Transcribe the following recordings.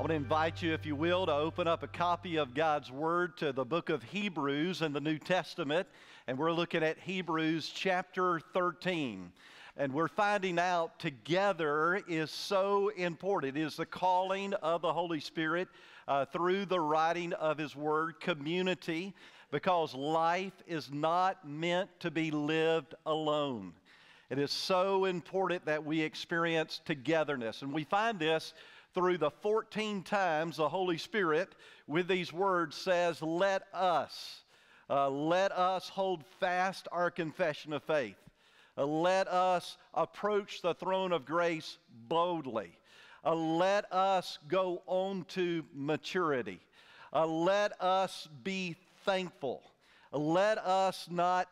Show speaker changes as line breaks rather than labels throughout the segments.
I want to invite you, if you will, to open up a copy of God's Word to the book of Hebrews in the New Testament. And we're looking at Hebrews chapter 13. And we're finding out together is so important. It is the calling of the Holy Spirit uh, through the writing of His Word, community, because life is not meant to be lived alone. It is so important that we experience togetherness. And we find this through the 14 times the Holy Spirit with these words says, Let us, uh, let us hold fast our confession of faith. Uh, let us approach the throne of grace boldly. Uh, let us go on to maturity. Uh, let us be thankful. let us not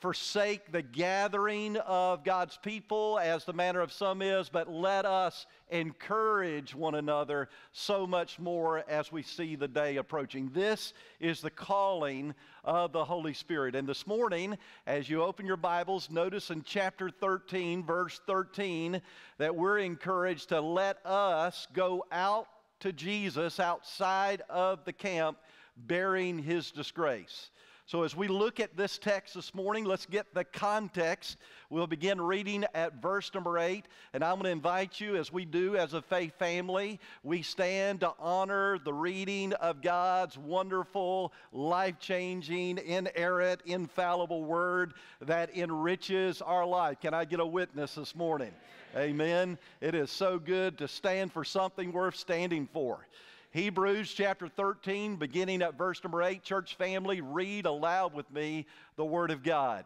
forsake the gathering of God's people as the manner of some is, but let us encourage one another so much more as we see the day approaching. This is the calling of the Holy Spirit. And this morning, as you open your Bibles, notice in chapter 13, verse 13, that we're encouraged to let us go out to Jesus outside of the camp bearing his disgrace. So, as we look at this text this morning, let's get the context. We'll begin reading at verse number eight. And I'm going to invite you, as we do as a faith family, we stand to honor the reading of God's wonderful, life changing, inerrant, infallible word that enriches our life. Can I get a witness this morning? Amen. It is so good to stand for something worth standing for. Hebrews chapter 13, beginning at verse number 8. Church family, read aloud with me the Word of God.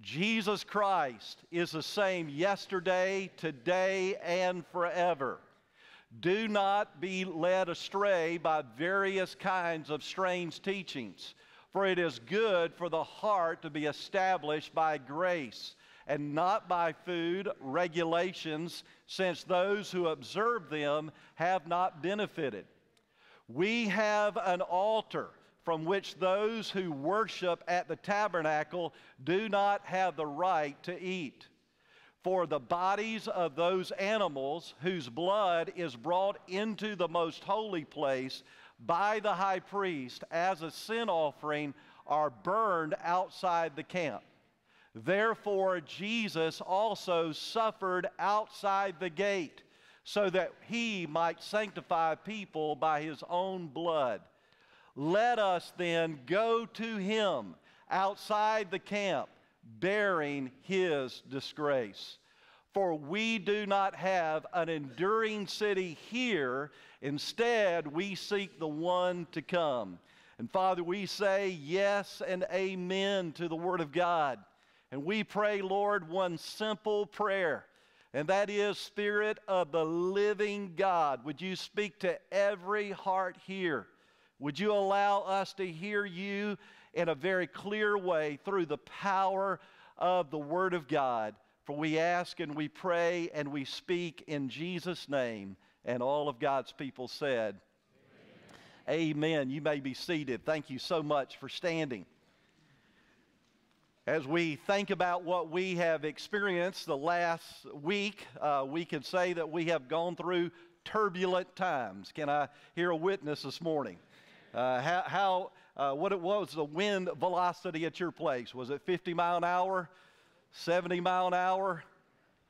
Jesus Christ is the same yesterday, today, and forever. Do not be led astray by various kinds of strange teachings, for it is good for the heart to be established by grace and not by food regulations, since those who observe them have not benefited. We have an altar from which those who worship at the tabernacle do not have the right to eat. For the bodies of those animals whose blood is brought into the most holy place by the high priest as a sin offering are burned outside the camp. Therefore, Jesus also suffered outside the gate so that he might sanctify people by his own blood. Let us then go to him outside the camp, bearing his disgrace. For we do not have an enduring city here, instead, we seek the one to come. And Father, we say yes and amen to the Word of God. And we pray, Lord, one simple prayer and that is, Spirit of the living God, would you speak to every heart here? Would you allow us to hear you in a very clear way through the power of the Word of God? For we ask and we pray and we speak in Jesus' name. And all of God's people said, Amen. Amen. You may be seated. Thank you so much for standing. As we think about what we have experienced the last week, uh, we can say that we have gone through turbulent times. Can I hear a witness this morning? Uh, how, how uh, what it was the wind velocity at your place? Was it 50 mile an hour, 70 mile an hour,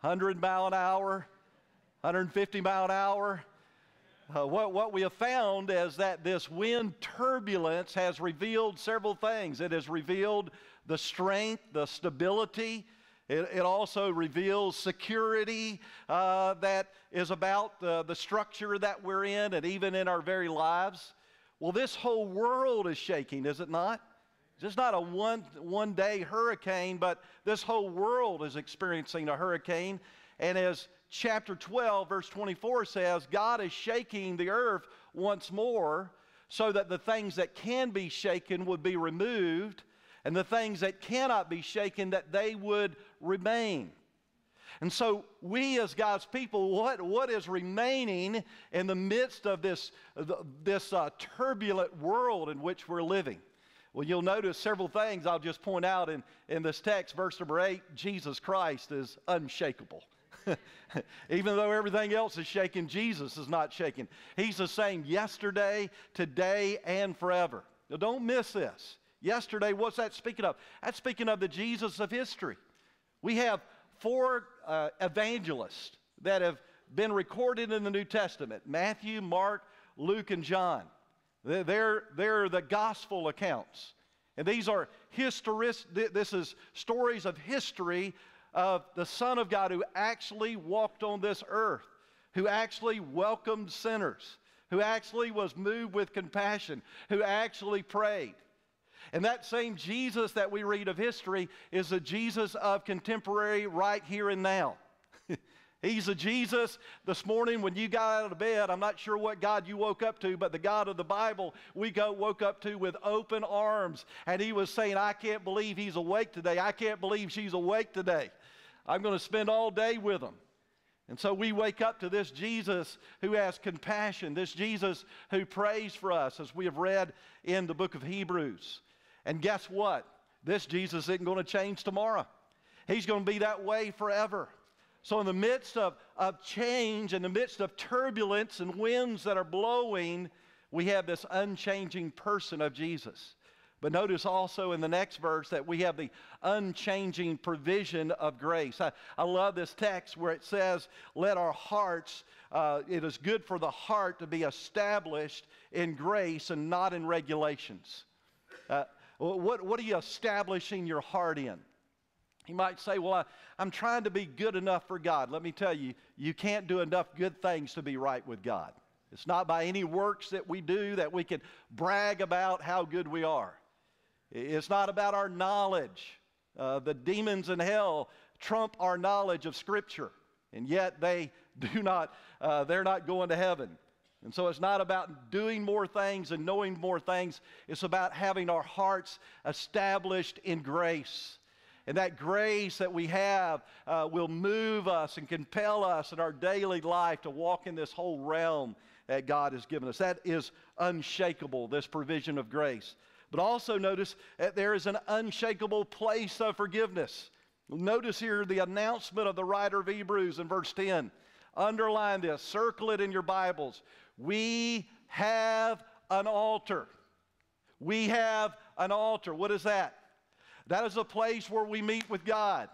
100 mile an hour, 150 mile an hour? Uh, what, what we have found is that this wind turbulence has revealed several things. It has revealed the strength, the stability. It, it also reveals security uh, that is about the, the structure that we're in and even in our very lives. Well, this whole world is shaking, is it not? It's not a one, one day hurricane, but this whole world is experiencing a hurricane. And as chapter 12, verse 24 says, God is shaking the earth once more so that the things that can be shaken would be removed and the things that cannot be shaken, that they would remain. And so, we as God's people, what, what is remaining in the midst of this, this uh, turbulent world in which we're living? Well, you'll notice several things I'll just point out in, in this text. Verse number eight Jesus Christ is unshakable. Even though everything else is shaking, Jesus is not shaking. He's the same yesterday, today, and forever. Now, don't miss this. Yesterday, what's that speaking of? That's speaking of the Jesus of history. We have four uh, evangelists that have been recorded in the New Testament Matthew, Mark, Luke, and John. They're, they're the gospel accounts. And these are historic, this is stories of history of the Son of God who actually walked on this earth, who actually welcomed sinners, who actually was moved with compassion, who actually prayed. And that same Jesus that we read of history is the Jesus of contemporary right here and now. He's a Jesus this morning when you got out of bed. I'm not sure what God you woke up to, but the God of the Bible we go, woke up to with open arms. And He was saying, I can't believe He's awake today. I can't believe she's awake today. I'm going to spend all day with Him. And so we wake up to this Jesus who has compassion, this Jesus who prays for us, as we have read in the book of Hebrews. And guess what? This Jesus isn't going to change tomorrow. He's going to be that way forever. So, in the midst of, of change, in the midst of turbulence and winds that are blowing, we have this unchanging person of Jesus. But notice also in the next verse that we have the unchanging provision of grace. I, I love this text where it says, Let our hearts, uh, it is good for the heart to be established in grace and not in regulations. Uh, what, what are you establishing your heart in? You might say, Well, I, I'm trying to be good enough for God. Let me tell you, you can't do enough good things to be right with God. It's not by any works that we do that we can brag about how good we are. It's not about our knowledge. Uh, the demons in hell trump our knowledge of Scripture, and yet they do not, uh, they're not going to heaven. And so it's not about doing more things and knowing more things. It's about having our hearts established in grace. And that grace that we have uh, will move us and compel us in our daily life to walk in this whole realm that God has given us. That is unshakable, this provision of grace. But also notice that there is an unshakable place of forgiveness. Notice here the announcement of the writer of Hebrews in verse 10. Underline this, circle it in your Bibles. We have an altar. We have an altar. What is that? That is a place where we meet with God.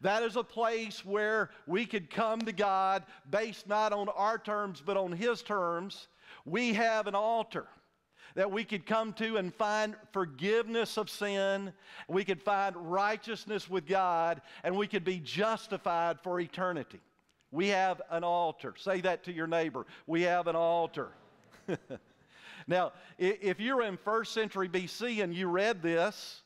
That is a place where we could come to God based not on our terms but on His terms. We have an altar that we could come to and find forgiveness of sin. We could find righteousness with God, and we could be justified for eternity. We have an altar. Say that to your neighbor. We have an altar. now, if you're in first century BC and you read this,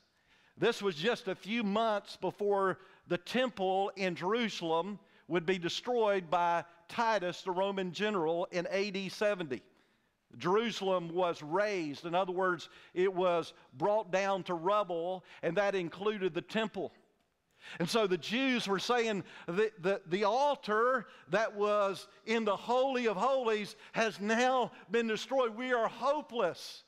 this was just a few months before the temple in Jerusalem would be destroyed by Titus, the Roman general, in AD 70. Jerusalem was razed. In other words, it was brought down to rubble, and that included the temple. And so the Jews were saying that the, the altar that was in the Holy of Holies has now been destroyed. We are hopeless.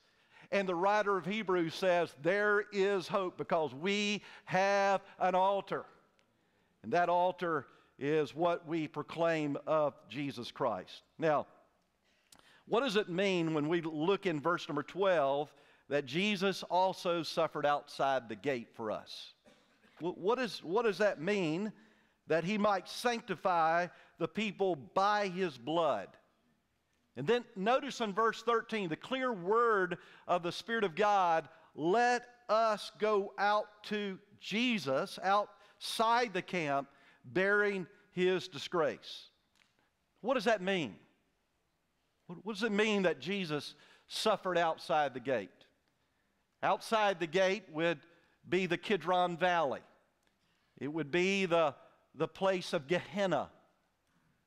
And the writer of Hebrews says, There is hope because we have an altar. And that altar is what we proclaim of Jesus Christ. Now, what does it mean when we look in verse number 12 that Jesus also suffered outside the gate for us? What, is, what does that mean? That he might sanctify the people by his blood. And then notice in verse 13 the clear word of the Spirit of God let us go out to Jesus outside the camp bearing his disgrace. What does that mean? What does it mean that Jesus suffered outside the gate? Outside the gate would be the Kidron Valley, it would be the, the place of Gehenna,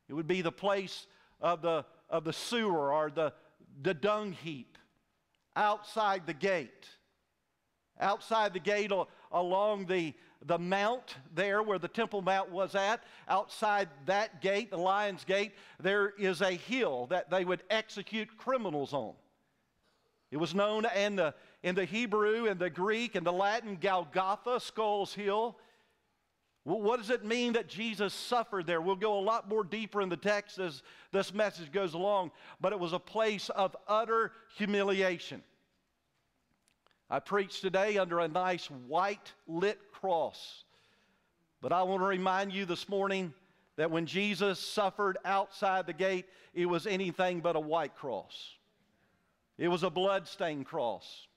it would be the place of the of the sewer or the, the dung heap outside the gate. Outside the gate along the, the mount there where the Temple Mount was at, outside that gate, the Lion's Gate, there is a hill that they would execute criminals on. It was known in the, in the Hebrew and the Greek and the Latin Golgotha, Skull's Hill. Well, what does it mean that Jesus suffered there? We'll go a lot more deeper in the text as this message goes along, but it was a place of utter humiliation. I preach today under a nice white lit cross, but I want to remind you this morning that when Jesus suffered outside the gate, it was anything but a white cross. It was a blood-stained cross.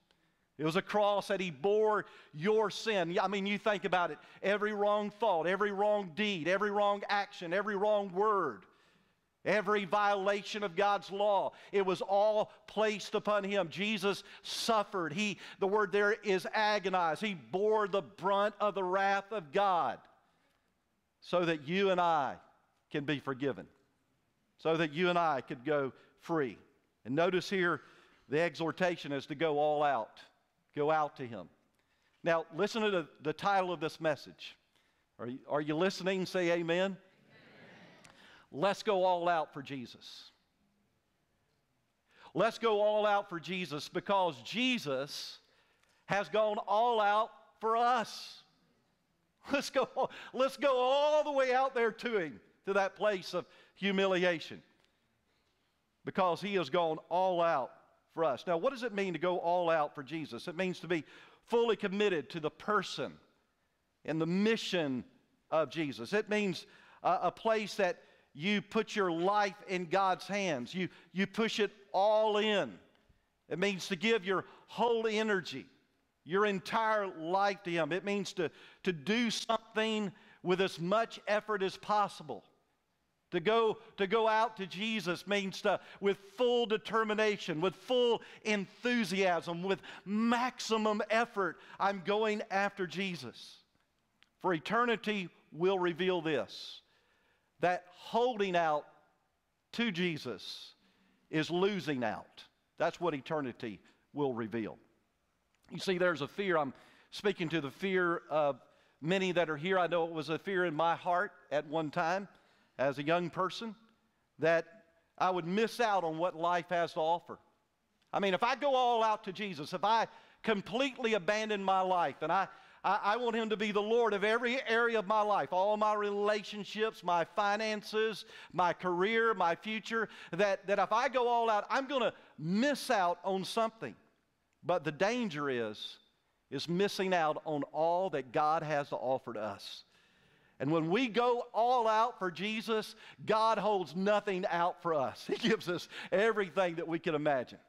It was a cross that he bore your sin. I mean, you think about it every wrong thought, every wrong deed, every wrong action, every wrong word, every violation of God's law. It was all placed upon him. Jesus suffered. He, the word there is agonized. He bore the brunt of the wrath of God so that you and I can be forgiven, so that you and I could go free. And notice here the exhortation is to go all out. Go out to him. Now, listen to the, the title of this message. Are you, are you listening? Say amen. amen. Let's go all out for Jesus. Let's go all out for Jesus because Jesus has gone all out for us. Let's go, let's go all the way out there to Him, to that place of humiliation, because He has gone all out for us. Now, what does it mean to go all out for Jesus? It means to be fully committed to the person and the mission of Jesus. It means uh, a place that you put your life in God's hands, you, you push it all in. It means to give your whole energy, your entire life to Him. It means to, to do something with as much effort as possible. To go, to go out to Jesus means to, with full determination, with full enthusiasm, with maximum effort, I'm going after Jesus. For eternity will reveal this that holding out to Jesus is losing out. That's what eternity will reveal. You see, there's a fear. I'm speaking to the fear of many that are here. I know it was a fear in my heart at one time as a young person that I would miss out on what life has to offer. I mean, if I go all out to Jesus, if I completely abandon my life and I, I, I, want Him to be the Lord of every area of my life, all my relationships, my finances, my career, my future, that, that if I go all out, I'm going to miss out on something. But the danger is, is missing out on all that God has to offer to us. And when we go all out for Jesus, God holds nothing out for us. He gives us everything that we can imagine.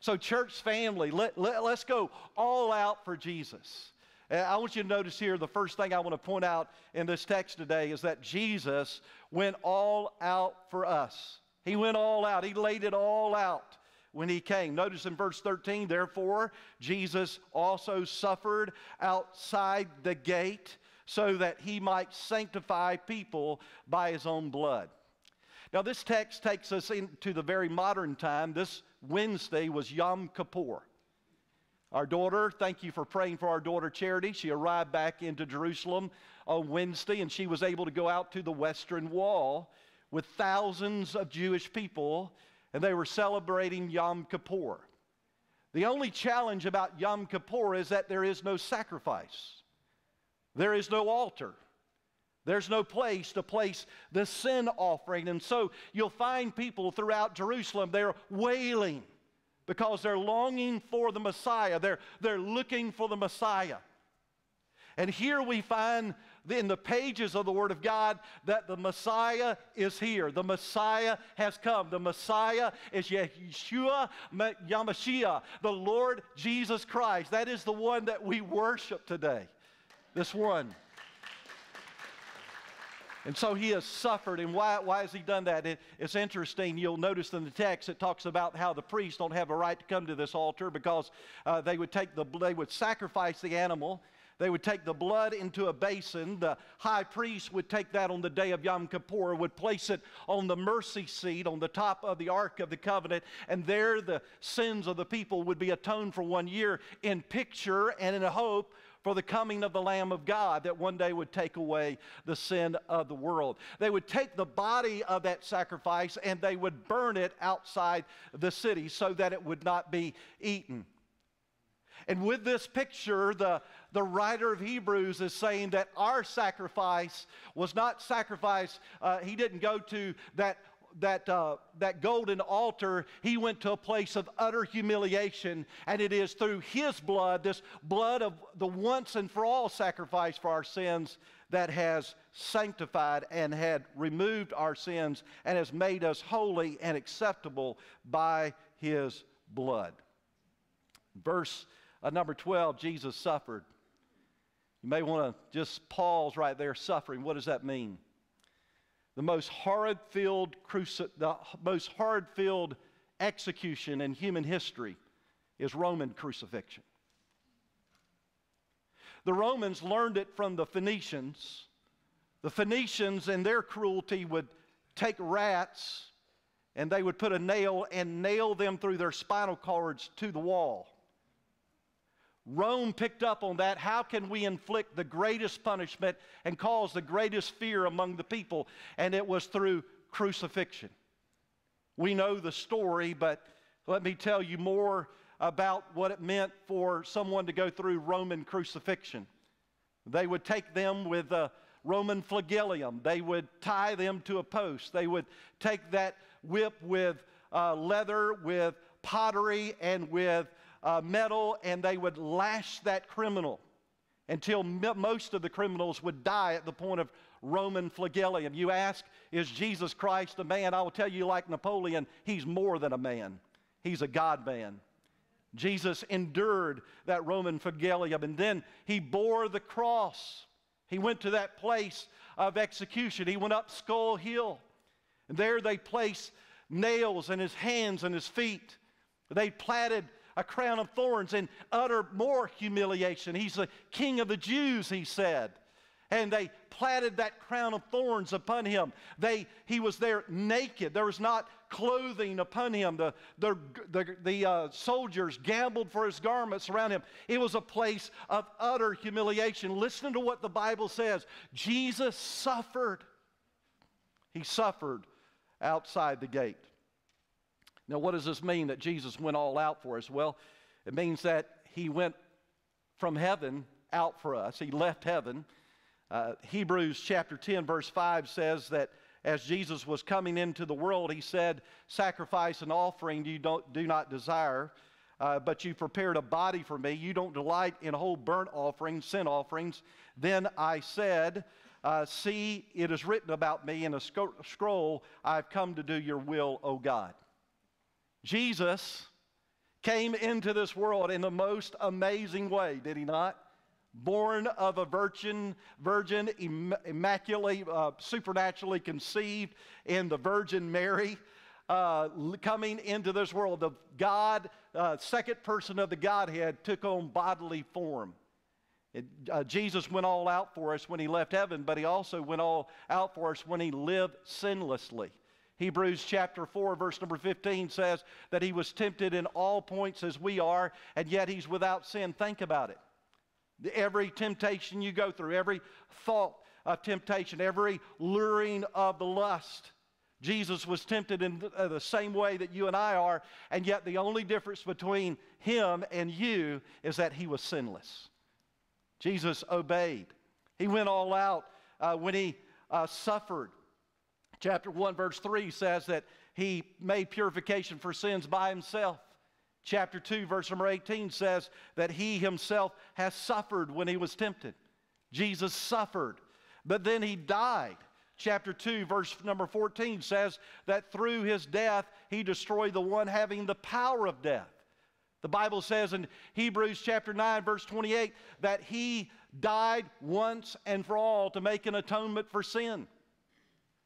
So, church family, let, let, us go all out for Jesus. And I want you to notice here the first thing I want to point out in this text today is that Jesus went all out for us. He went all out, He laid it all out when he came. Notice in verse 13, therefore, Jesus also suffered outside the gate so that he might sanctify people by his own blood. Now, this text takes us into the very modern time. This Wednesday was Yom Kippur. Our daughter, thank you for praying for our daughter Charity. She arrived back into Jerusalem on Wednesday and she was able to go out to the Western Wall with thousands of Jewish people and they were celebrating Yom Kippur. The only challenge about Yom Kippur is that there is no sacrifice. There is no altar. There's no place to place the sin offering. And so you'll find people throughout Jerusalem, they're wailing because they're longing for the Messiah. They're, they're looking for the Messiah. And here we find in the pages of the Word of God that the Messiah is here. The Messiah has come. The Messiah is Yeshua HaMashiach, the Lord Jesus Christ. That is the one that we worship today. This one. And so he has suffered. And why, why has he done that? It, it's interesting. You'll notice in the text it talks about how the priests don't have a right to come to this altar because uh, they would take the they would sacrifice the animal. They would take the blood into a basin. The high priest would take that on the day of Yom Kippur, would place it on the mercy seat on the top of the Ark of the Covenant, and there the sins of the people would be atoned for one year in picture and in a hope for the coming of the Lamb of God that one day would take away the sin of the world. They would take the body of that sacrifice and they would burn it outside the city so that it would not be eaten. And with this picture, the, the writer of Hebrews is saying that our sacrifice was not sacrifice. Uh, he didn't go to that that, uh, that golden altar, he went to a place of utter humiliation. And it is through his blood, this blood of the once and for all sacrifice for our sins, that has sanctified and had removed our sins and has made us holy and acceptable by his blood. Verse uh, number 12, Jesus suffered. You may want to just pause right there. Suffering, what does that mean? The most horrid filled cruci- the most horrid filled execution in human history is Roman crucifixion. The Romans learned it from the Phoenicians. The Phoenicians, in their cruelty, would take rats and they would put a nail and nail them through their spinal cords to the wall. Rome picked up on that. How can we inflict the greatest punishment and cause the greatest fear among the people? And it was through crucifixion. We know the story, but let me tell you more about what it meant for someone to go through Roman crucifixion. They would take them with a Roman flagellum, they would tie them to a post, they would take that whip with uh, leather, with pottery, and with uh, metal, and they would lash that criminal until most of the criminals would die at the point of Roman flagellum. You ask, is Jesus Christ a man? I will tell you, like Napoleon, he's more than a man, he's a God man. Jesus endured that Roman flagellum, and then he bore the cross. He went to that place of execution. He went up Skull Hill. And there they placed nails in his hands and his feet. They platted a crown of thorns and utter more humiliation. He's the king of the Jews, he said. And they platted that crown of thorns upon him. They, he was there naked. There was not clothing upon him. The, the, the, the uh, soldiers gambled for his garments around him. It was a place of utter humiliation. Listen to what the Bible says Jesus suffered. He suffered outside the gate. Now, what does this mean that Jesus went all out for us? Well, it means that he went from heaven out for us. He left heaven. Uh, Hebrews chapter 10, verse 5 says that as Jesus was coming into the world, he said, Sacrifice and offering you don't, do not desire, uh, but you prepared a body for me. You don't delight in whole burnt offerings, sin offerings. Then I said, uh, See, it is written about me in a scroll, I've come to do your will, O God. Jesus came into this world in the most amazing way, did he not? Born of a virgin, virgin, immaculately, uh, supernaturally conceived in the Virgin Mary, uh, coming into this world. The God, uh, second person of the Godhead, took on bodily form. It, uh, Jesus went all out for us when he left heaven, but he also went all out for us when he lived sinlessly. Hebrews chapter 4, verse number 15 says that he was tempted in all points as we are, and yet he's without sin. Think about it. Every temptation you go through, every thought of temptation, every luring of the lust, Jesus was tempted in uh, the same way that you and I are, and yet the only difference between him and you is that he was sinless. Jesus obeyed. He went all out uh, when he uh, suffered. Chapter 1, verse 3 says that he made purification for sins by himself. Chapter 2, verse number 18 says that he himself has suffered when he was tempted. Jesus suffered, but then he died. Chapter 2, verse number 14 says that through his death, he destroyed the one having the power of death. The Bible says in Hebrews chapter 9, verse 28, that he died once and for all to make an atonement for sin.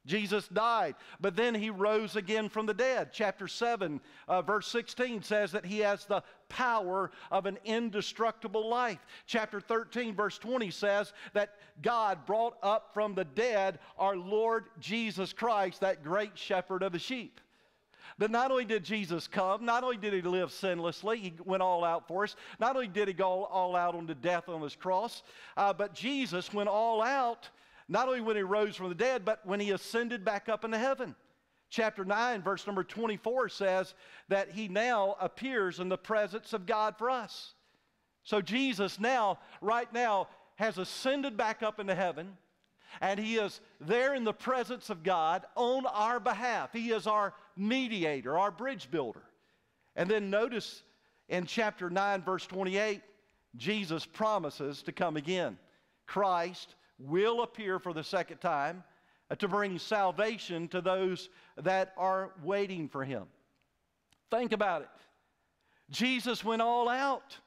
Jesus died, but then he rose again from the dead. Chapter 7, uh, verse 16 says that he has the power of an indestructible life. Chapter 13, verse 20 says that God brought up from the dead our Lord Jesus Christ, that great shepherd of the sheep. But not only did Jesus come, not only did he live sinlessly, he went all out for us, not only did he go all out on the death on his cross, uh, but Jesus went all out not only when he rose from the dead, but when he ascended back up into heaven. Chapter 9, verse number 24 says that he now appears in the presence of God for us. So Jesus now, right now, has ascended back up into heaven, and he is there in the presence of God on our behalf. He is our mediator, our bridge builder. And then notice in chapter 9, verse 28, Jesus promises to come again. Christ will appear for the second time uh, to bring salvation to those that are waiting for him. Think about it. Jesus went all out.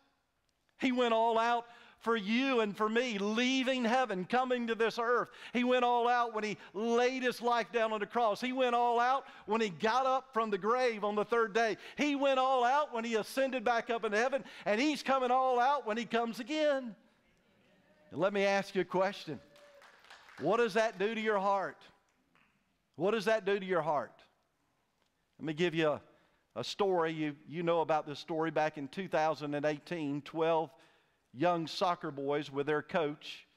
He went all out for you and for me, leaving heaven, coming to this earth. He went all out when he laid his life down on the cross. He went all out when he got up from the grave on the third day. He went all out when he ascended back up into heaven, and he's coming all out when he comes again. And let me ask you a question What does that do to your heart? What does that do to your heart? Let me give you a, a story. You, you know about this story back in 2018, 12 young soccer boys with their coach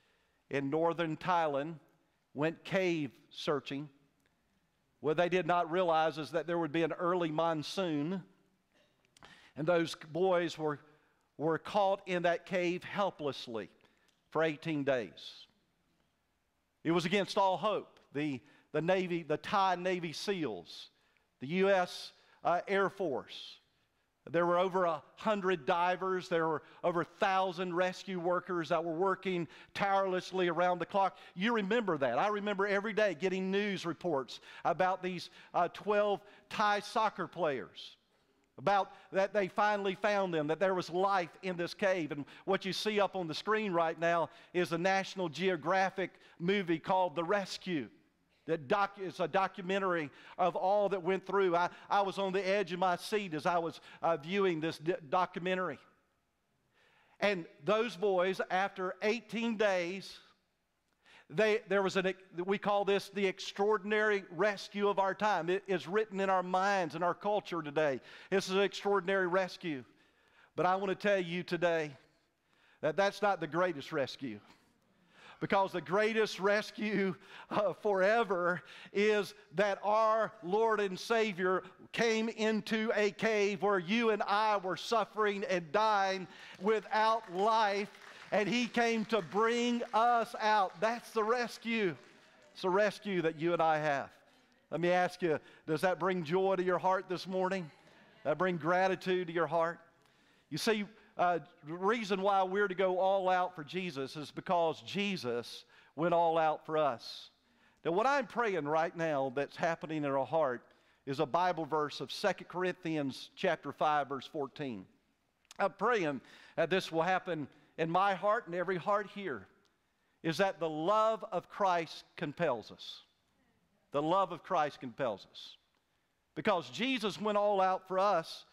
in northern Thailand went cave searching. What they did not realize is that there would be an early monsoon, and those boys were, were caught in that cave helplessly for 18 days. It was against all hope. The, the Navy, the Thai Navy SEALs, the U.S. Uh, Air Force, there were over a hundred divers. There were over a thousand rescue workers that were working tirelessly around the clock. You remember that. I remember every day getting news reports about these uh, 12 Thai soccer players. About that they finally found them, that there was life in this cave. And what you see up on the screen right now is a National Geographic movie called The Rescue. That doc, it's a documentary of all that went through. I, I was on the edge of my seat as I was uh, viewing this documentary. And those boys, after 18 days, they, there was an, we call this the extraordinary rescue of our time. It is written in our minds and our culture today. This is an extraordinary rescue. But I want to tell you today that that's not the greatest rescue because the greatest rescue uh, forever is that our Lord and Savior came into a cave where you and I were suffering and dying without life, and He came to bring us out. That's the rescue. It's the rescue that you and I have. Let me ask you does that bring joy to your heart this morning? That bring gratitude to your heart? You see, uh, the reason why we're to go all out for Jesus is because Jesus went all out for us. Now, what I'm praying right now that's happening in our heart is a Bible verse of 2 Corinthians chapter 5, verse 14. I'm praying that this will happen in my heart and every heart here, is that the love of Christ compels us. The love of Christ compels us. Because Jesus went all out for us,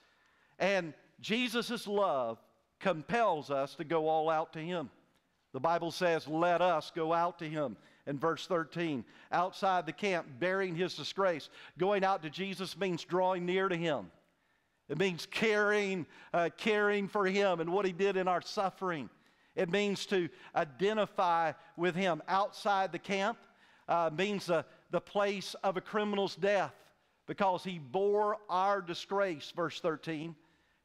and Jesus' love compels us to go all out to Him. The Bible says, Let us go out to Him. In verse 13, outside the camp, bearing His disgrace. Going out to Jesus means drawing near to Him. It means caring, uh, caring for Him and what He did in our suffering. It means to identify with Him. Outside the camp uh, means the, the place of a criminal's death because He bore our disgrace, verse 13.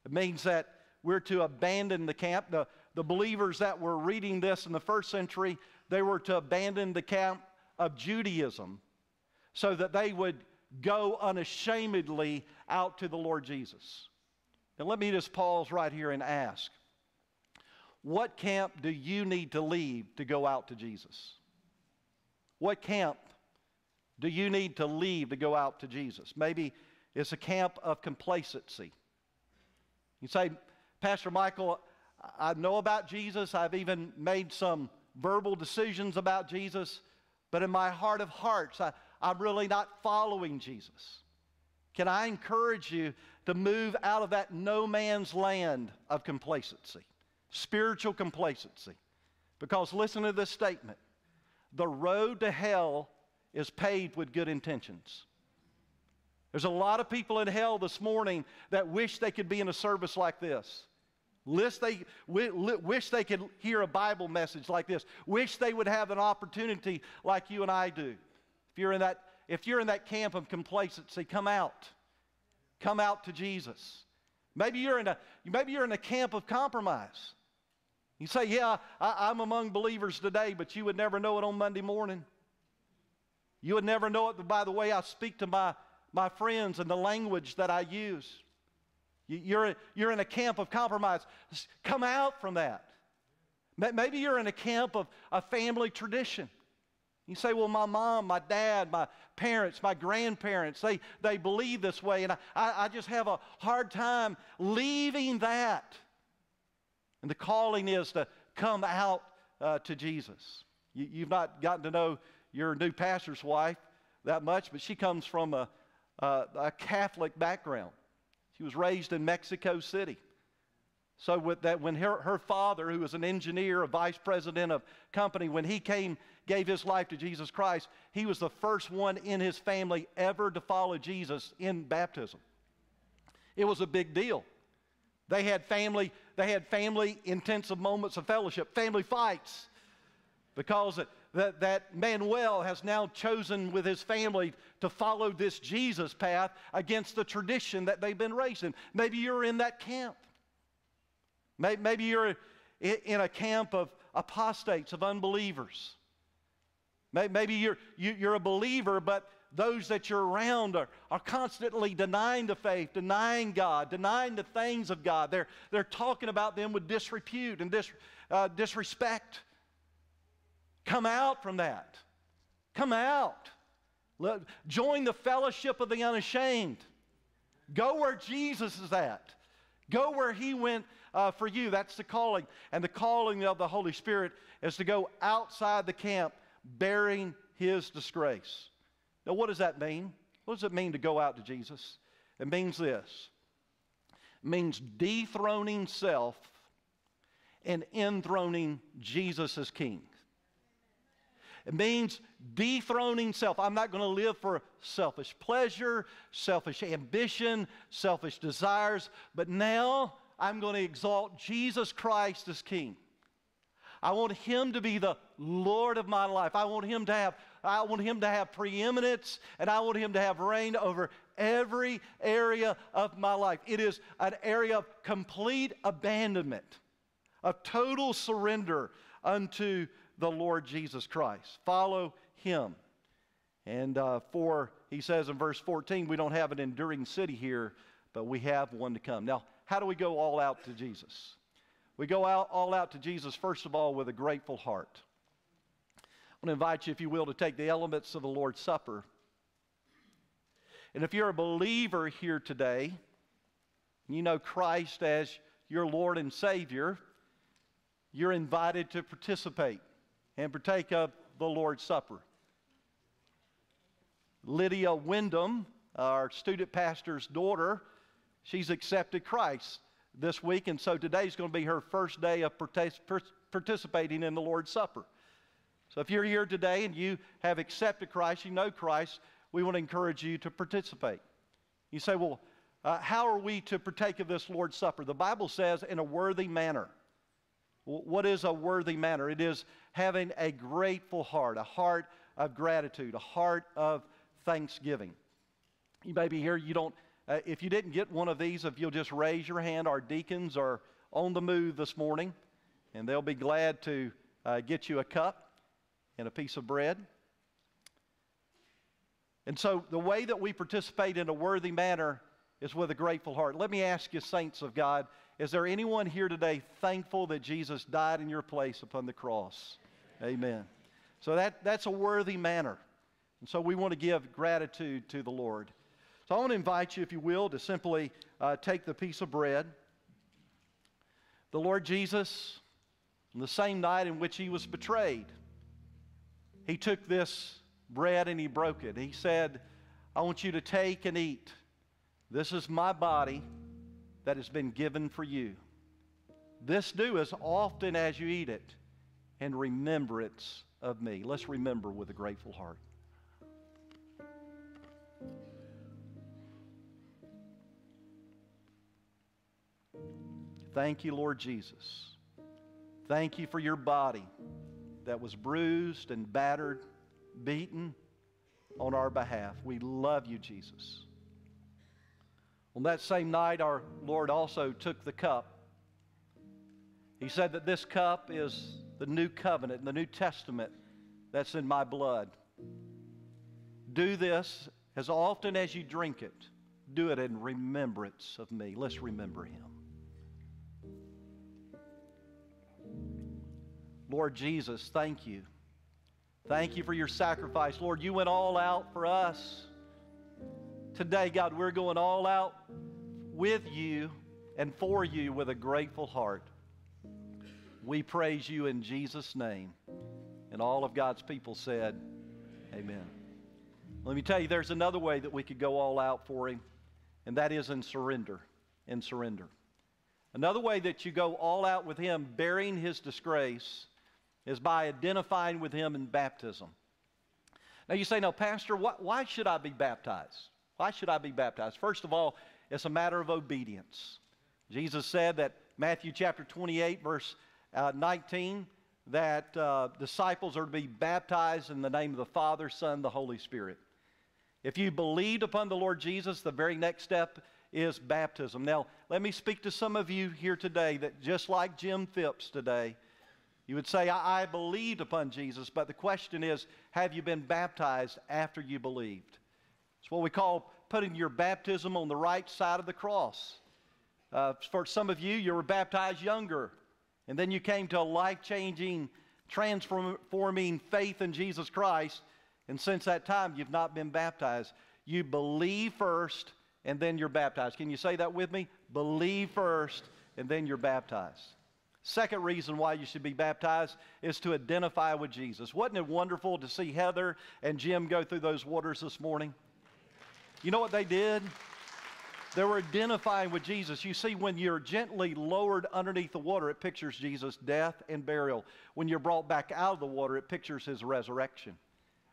It means that we're to abandon the camp. The, the believers that were reading this in the first century, they were to abandon the camp of Judaism so that they would go unashamedly out to the Lord Jesus. Now, let me just pause right here and ask what camp do you need to leave to go out to Jesus? What camp do you need to leave to go out to Jesus? Maybe it's a camp of complacency. You say, Pastor Michael, I know about Jesus. I've even made some verbal decisions about Jesus. But in my heart of hearts, I, I'm really not following Jesus. Can I encourage you to move out of that no man's land of complacency, spiritual complacency? Because listen to this statement the road to hell is paved with good intentions. There's a lot of people in hell this morning that wish they could be in a service like this. Wish they, wish they could hear a Bible message like this. Wish they would have an opportunity like you and I do. You're in that, if you're in that camp of complacency, come out. Come out to Jesus. Maybe you're in a, maybe you're in a camp of compromise. You say, Yeah, I, am among believers today, but you would never know it on Monday morning. You would never know it by the way I speak to my, my friends and the language that I use. You're, you're in a camp of compromise. Come out from that. Maybe you're in a camp of a family tradition. You say, well, my mom, my dad, my parents, my grandparents, they, they believe this way, and I, I just have a hard time leaving that. And the calling is to come out uh, to Jesus. You, you've not gotten to know your new pastor's wife that much, but she comes from a, a, a Catholic background. She was raised in Mexico City. So with that, when her, her father, who was an engineer, a vice president of company, when he came, gave his life to Jesus Christ, he was the first one in his family ever to follow Jesus in baptism. It was a big deal. They had family, they had family intensive moments of fellowship, family fights, because that, that Manuel has now chosen with his family to follow this Jesus path against the tradition that they've been raised in. Maybe you're in that camp. Maybe you're in a camp of apostates, of unbelievers. Maybe you're, you're a believer, but those that you're around are, are constantly denying the faith, denying God, denying the things of God. They're, they're talking about them with disrepute and dis, uh, disrespect. Come out from that. Come out. Let, join the fellowship of the unashamed. Go where Jesus is at. Go where He went uh, for you. That's the calling. And the calling of the Holy Spirit is to go outside the camp bearing His disgrace. Now, what does that mean? What does it mean to go out to Jesus? It means this it means dethroning self and enthroning Jesus as king. It means dethroning self. I'm not going to live for selfish pleasure, selfish ambition, selfish desires, but now I'm going to exalt Jesus Christ as King. I want him to be the Lord of my life. I want him to have I want him to have preeminence and I want him to have reign over every area of my life. It is an area of complete abandonment, of total surrender unto the Lord Jesus Christ. Follow him. And uh, for, he says in verse 14, we don't have an enduring city here, but we have one to come. Now, how do we go all out to Jesus? We go out, all out to Jesus, first of all, with a grateful heart. I want to invite you, if you will, to take the elements of the Lord's Supper. And if you're a believer here today, you know Christ as your Lord and Savior, you're invited to participate and partake of the Lord's Supper. Lydia Wyndham, our student pastor's daughter, She's accepted Christ this week, and so today's going to be her first day of participating in the Lord's Supper. So if you're here today and you have accepted Christ, you know Christ, we want to encourage you to participate. You say, well, uh, how are we to partake of this Lord's Supper? The Bible says in a worthy manner. What is a worthy manner? It is having a grateful heart, a heart of gratitude, a heart of thanksgiving. You may be here, you don't uh, if you didn't get one of these, if you'll just raise your hand, our deacons are on the move this morning, and they'll be glad to uh, get you a cup and a piece of bread. And so, the way that we participate in a worthy manner is with a grateful heart. Let me ask you, saints of God, is there anyone here today thankful that Jesus died in your place upon the cross? Amen. So, that, that's a worthy manner. And so, we want to give gratitude to the Lord. So I want to invite you, if you will, to simply uh, take the piece of bread. The Lord Jesus, on the same night in which he was betrayed, he took this bread and he broke it. He said, I want you to take and eat. This is my body that has been given for you. This do as often as you eat it in remembrance of me. Let's remember with a grateful heart. Thank you, Lord Jesus. Thank you for your body that was bruised and battered, beaten on our behalf. We love you, Jesus. On that same night, our Lord also took the cup He said that this cup is the new covenant, the New Testament that's in my blood. Do this as often as you drink it. Do it in remembrance of me. Let's remember him. Lord Jesus, thank you. Thank you for your sacrifice. Lord, you went all out for us. Today, God, we're going all out with you and for you with a grateful heart. We praise you in Jesus' name. And all of God's people said, Amen. Let me tell you, there's another way that we could go all out for Him, and that is in surrender. In surrender. Another way that you go all out with Him, bearing His disgrace, is by identifying with Him in baptism. Now you say, now, Pastor, why, why should I be baptized? Why should I be baptized? First of all, it's a matter of obedience. Jesus said that Matthew chapter 28, verse uh, 19, that uh, disciples are to be baptized in the name of the Father, Son, the Holy Spirit. If you believed upon the Lord Jesus, the very next step is baptism. Now, let me speak to some of you here today that just like Jim Phipps today, you would say, I, I believed upon Jesus, but the question is, have you been baptized after you believed? It's what we call putting your baptism on the right side of the cross. Uh, for some of you, you were baptized younger, and then you came to a life changing, transforming faith in Jesus Christ, and since that time, you've not been baptized. You believe first, and then you're baptized. Can you say that with me? Believe first, and then you're baptized. Second reason why you should be baptized is to identify with Jesus. Wasn't it wonderful to see Heather and Jim go through those waters this morning? You know what they did? They were identifying with Jesus. You see, when you're gently lowered underneath the water, it pictures Jesus' death and burial. When you're brought back out of the water, it pictures his resurrection.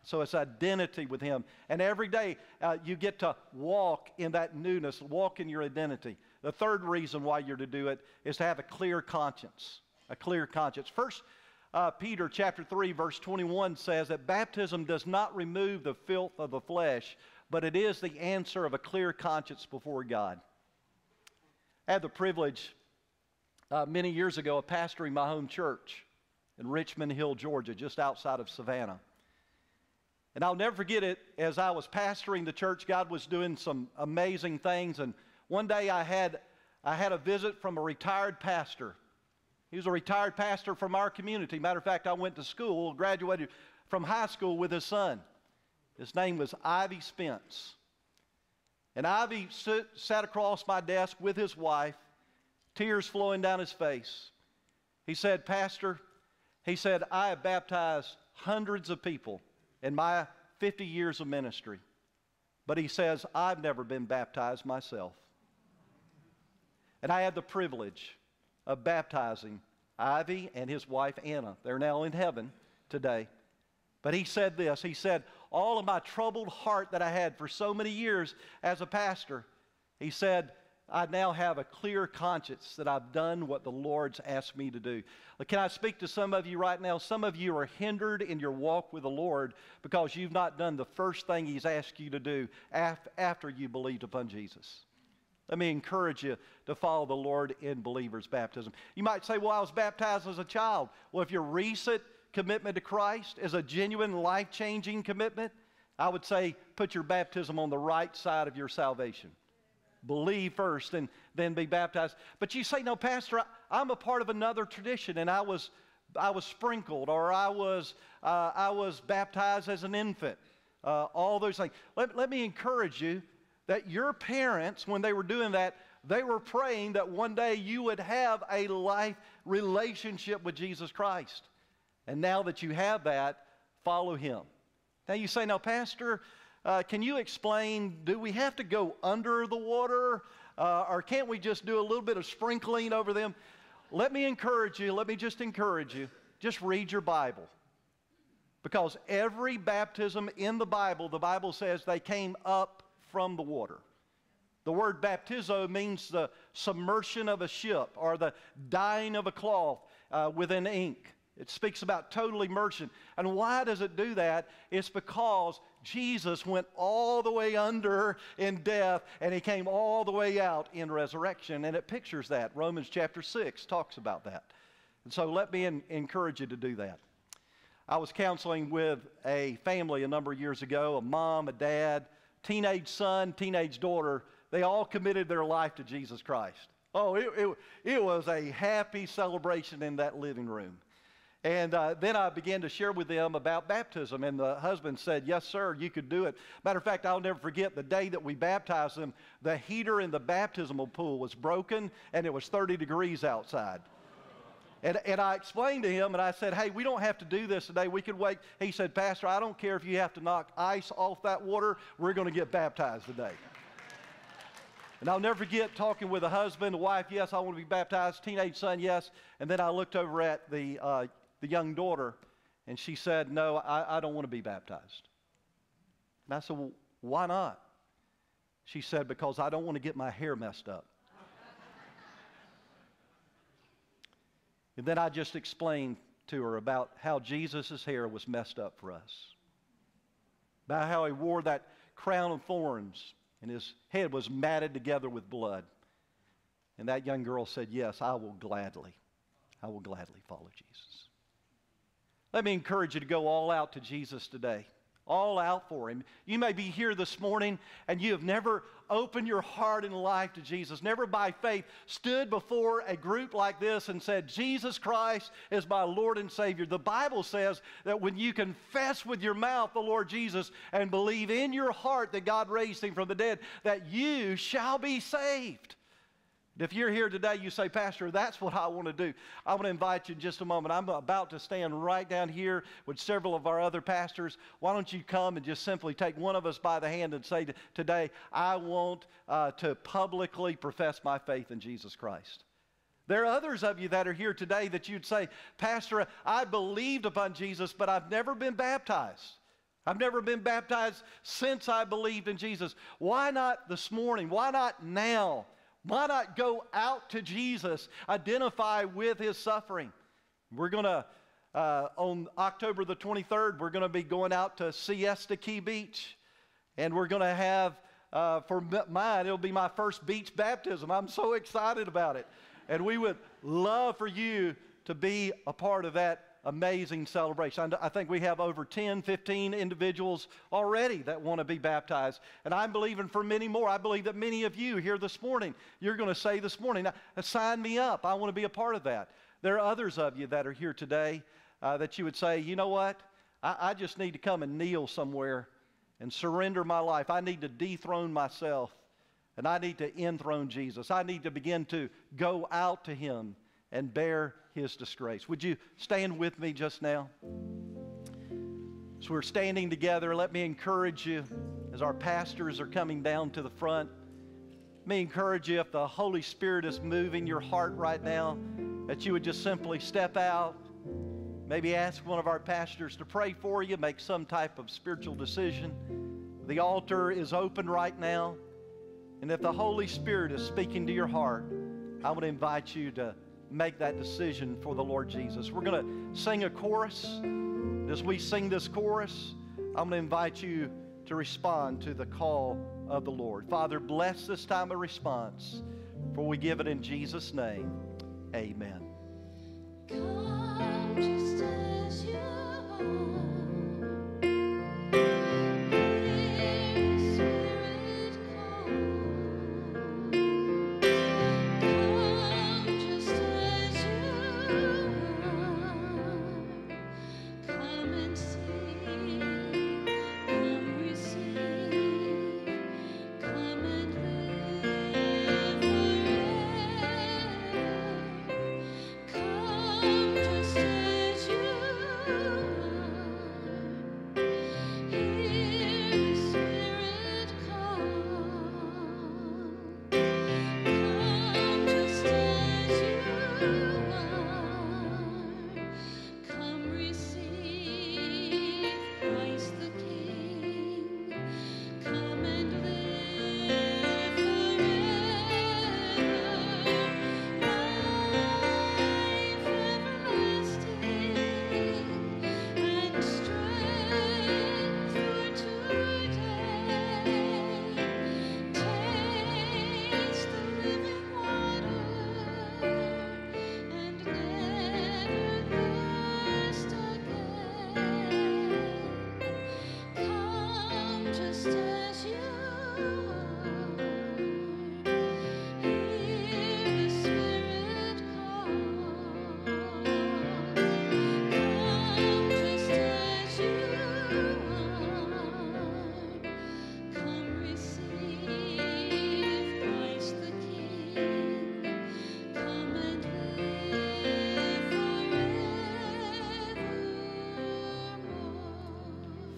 So it's identity with him. And every day uh, you get to walk in that newness, walk in your identity. The third reason why you're to do it is to have a clear conscience. A clear conscience. First, uh, Peter chapter 3, verse 21 says that baptism does not remove the filth of the flesh, but it is the answer of a clear conscience before God. I had the privilege uh, many years ago of pastoring my home church in Richmond Hill, Georgia, just outside of Savannah. And I'll never forget it as I was pastoring the church, God was doing some amazing things. And one day I had, I had a visit from a retired pastor. He was a retired pastor from our community. Matter of fact, I went to school, graduated from high school with his son. His name was Ivy Spence. And Ivy sit, sat across my desk with his wife, tears flowing down his face. He said, Pastor, he said, I have baptized hundreds of people in my 50 years of ministry. But he says, I've never been baptized myself. And I had the privilege of baptizing Ivy and his wife Anna. They're now in heaven today. But he said this He said, All of my troubled heart that I had for so many years as a pastor, he said, I now have a clear conscience that I've done what the Lord's asked me to do. Can I speak to some of you right now? Some of you are hindered in your walk with the Lord because you've not done the first thing He's asked you to do after you believed upon Jesus. Let me encourage you to follow the Lord in believer's baptism. You might say, Well, I was baptized as a child. Well, if your recent commitment to Christ is a genuine life changing commitment, I would say put your baptism on the right side of your salvation believe first and then be baptized. But you say, no, Pastor, I, am a part of another tradition and I was, I was sprinkled or I was, uh, I was baptized as an infant. Uh, all those things. Let, let me encourage you that your parents, when they were doing that, they were praying that one day you would have a life relationship with Jesus Christ. And now that you have that, follow him. Now you say, now, Pastor, uh, can you explain do we have to go under the water uh, or can't we just do a little bit of sprinkling over them? Let me encourage you, let me just encourage you, just read your Bible. Because every baptism in the Bible, the Bible says they came up from the water. The word baptizo means the submersion of a ship or the dyeing of a cloth uh, with an ink. It speaks about total immersion. And why does it do that? It's because Jesus went all the way under in death and he came all the way out in resurrection. And it pictures that. Romans chapter 6 talks about that. And so let me in, encourage you to do that. I was counseling with a family a number of years ago a mom, a dad, teenage son, teenage daughter. They all committed their life to Jesus Christ. Oh, it, it, it was a happy celebration in that living room. And uh, then I began to share with them about baptism, and the husband said, Yes, sir, you could do it. Matter of fact, I'll never forget the day that we baptized them, the heater in the baptismal pool was broken, and it was 30 degrees outside. And, and I explained to him, and I said, Hey, we don't have to do this today. We could wait. He said, Pastor, I don't care if you have to knock ice off that water. We're going to get baptized today. And I'll never forget talking with a husband, a wife, yes, I want to be baptized, teenage son, yes. And then I looked over at the, uh, the young daughter, and she said, No, I, I don't want to be baptized. And I said, Well, why not? She said, Because I don't want to get my hair messed up. And then I just explained to her about how Jesus' hair was messed up for us, about how he wore that crown of thorns and his head was matted together with blood. And that young girl said, Yes, I will gladly, I will gladly follow Jesus. Let me encourage you to go all out to Jesus today all out for Him. You may be here this morning and you have never opened your heart and life to Jesus, never by faith stood before a group like this and said, Jesus Christ is my Lord and Savior. The Bible says that when you confess with your mouth the Lord Jesus and believe in your heart that God raised Him from the dead, that you shall be saved. If you're here today, you say, Pastor, that's what I want to do. I want to invite you in just a moment. I'm about to stand right down here with several of our other pastors. Why don't you come and just simply take one of us by the hand and say, Today, I want uh, to publicly profess my faith in Jesus Christ. There are others of you that are here today that you'd say, Pastor, I believed upon Jesus, but I've never been baptized. I've never been baptized since I believed in Jesus. Why not this morning? Why not now? Why not go out to Jesus, identify with his suffering? We're going to, uh, on October the 23rd, we're going to be going out to Siesta Key Beach. And we're going to have, uh, for mine, it'll be my first beach baptism. I'm so excited about it. And we would love for you to be a part of that amazing celebration. I think we have over 10, 15 individuals already that want to be baptized. And I'm believing for many more. I believe that many of you here this morning, you're going to say this morning, sign me up. I want to be a part of that. There are others of you that are here today uh, that you would say, you know what? I, I just need to come and kneel somewhere and surrender my life. I need to dethrone myself and I need to enthrone Jesus. I need to begin to go out to Him and bear his disgrace. Would you stand with me just now? So we're standing together. Let me encourage you as our pastors are coming down to the front. Let me encourage you if the Holy Spirit is moving your heart right now, that you would just simply step out, maybe ask one of our pastors to pray for you, make some type of spiritual decision. The altar is open right now. And if the Holy Spirit is speaking to your heart, I would invite you to make that decision for the Lord Jesus. We're going to sing a chorus. As we sing this chorus, I'm going to invite you to respond to the call of the Lord. Father, bless this time of response, for we give it in Jesus' name. Amen.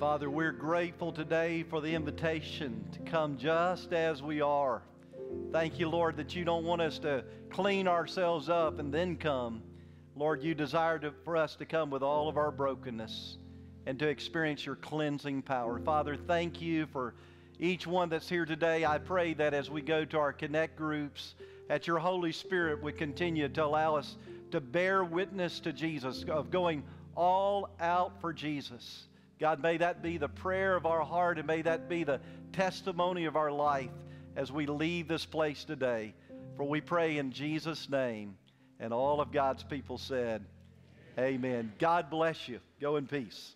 Father, we're grateful today for the invitation to come just as we are. Thank you, Lord, that you don't want us to clean ourselves up and then come. Lord, you desire to, for us to come with all of our brokenness and to experience your cleansing power. Father, thank you for each one that's here today. I pray that as we go to our connect groups, that your Holy Spirit would continue to allow us to bear witness to Jesus, of going all out for Jesus. God, may that be the prayer of our heart and may that be the testimony of our life as we leave this place today. For we pray in Jesus' name. And all of God's people said, Amen. God bless you. Go in peace.